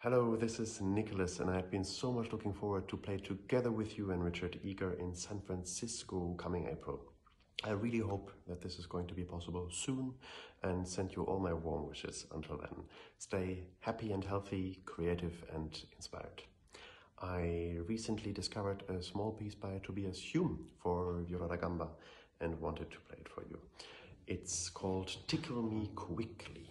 Hello, this is Nicolas, and I've been so much looking forward to play together with you and Richard Egarr in San Francisco coming April. I really hope that this is going to be possible soon and send you all my warm wishes until then. Stay happy and healthy, creative and inspired. I recently discovered a small piece by Tobias Hume for Viola da Gamba and wanted to play it for you. It's called Tickle Me Quickly.